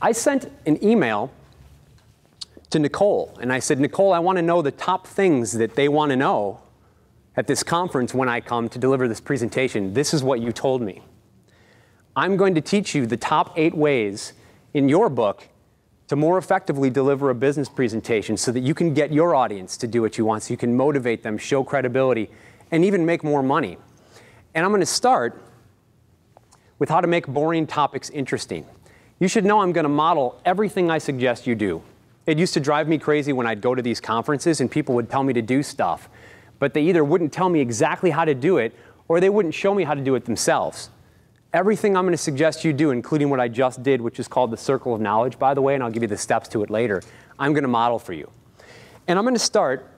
I sent an email to Nicole, and I said, Nicole, I want to know the top things that they want to know at this conference when I come to deliver this presentation. This is what you told me. I'm going to teach you the top eight ways in your book to more effectively deliver a business presentation so that you can get your audience to do what you want, so you can motivate them, show credibility, and even make more money. And I'm going to start with how to make boring topics interesting. You should know I'm going to model everything I suggest you do. It used to drive me crazy when I'd go to these conferences and people would tell me to do stuff, but they either wouldn't tell me exactly how to do it or they wouldn't show me how to do it themselves. Everything I'm going to suggest you do, including what I just did, which is called the circle of knowledge, by the way, and I'll give you the steps to it later, I'm going to model for you. And I'm going to start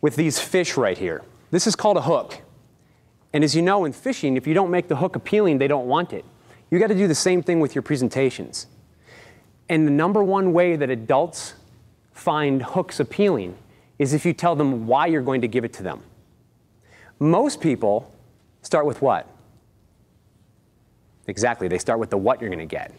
with these fish right here. This is called a hook. And as you know, in fishing, if you don't make the hook appealing, they don't want it. You got to do the same thing with your presentations. And the number one way that adults find hooks appealing is if you tell them why you're going to give it to them. Most people start with what? Exactly, they start with the what you're going to get.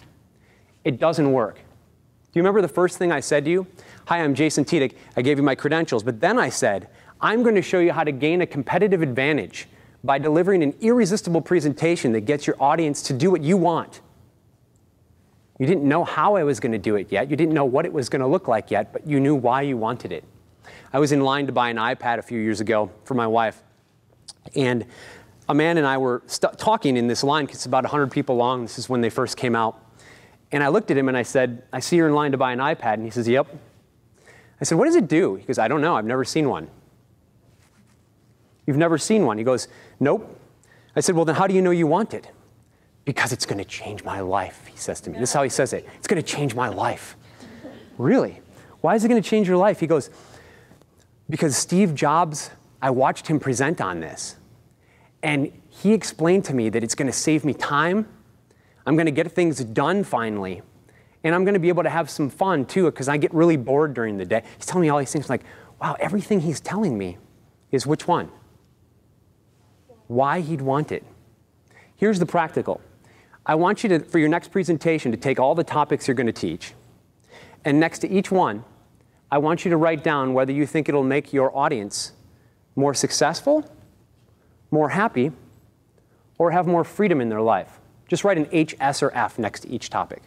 It doesn't work. Do you remember the first thing I said to you? Hi, I'm Jason Teteak. I gave you my credentials, but then I said, I'm going to show you how to gain a competitive advantage by delivering an irresistible presentation that gets your audience to do what you want. You didn't know how I was going to do it yet. You didn't know what it was going to look like yet, but you knew why you wanted it. I was in line to buy an iPad a few years ago for my wife, and a man and I were talking in this line, because it's about 100 people long. This is when they first came out. And I looked at him and I said, I see you're in line to buy an iPad. And he says, Yep. I said, What does it do? He goes, I don't know. I've never seen one. You've never seen one? He goes, Nope. I said, Well, then how do you know you want it? Because it's going to change my life, he says to me. This is how he says it. It's going to change my life. really? Why is it going to change your life? He goes, Because Steve Jobs, I watched him present on this. And he explained to me that it's going to save me time. I'm going to get things done finally. And I'm going to be able to have some fun too, because I get really bored during the day. He's telling me all these things I'm like, wow, everything he's telling me is which one? Why he'd want it. Here's the practical. I want you to, for your next presentation, to take all the topics you're going to teach, and next to each one, I want you to write down whether you think it'll make your audience more successful more happy, or have more freedom in their life. Just write an H, S, or F next to each topic.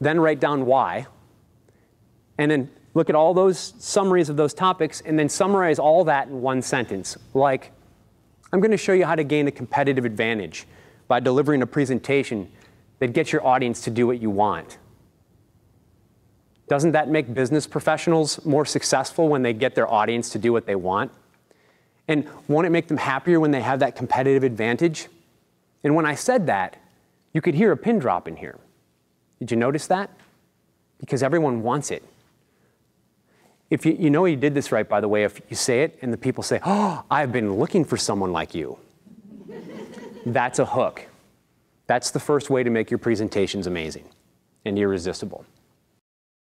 Then write down why, and then look at all those summaries of those topics, and then summarize all that in one sentence. Like, I'm going to show you how to gain a competitive advantage by delivering a presentation that gets your audience to do what you want. Doesn't that make business professionals more successful when they get their audience to do what they want? And won't it make them happier when they have that competitive advantage? And when I said that, you could hear a pin drop in here. Did you notice that? Because everyone wants it. If you, you know you did this right, by the way, if you say it and the people say, Oh, I've been looking for someone like you. That's a hook. That's the first way to make your presentations amazing and irresistible.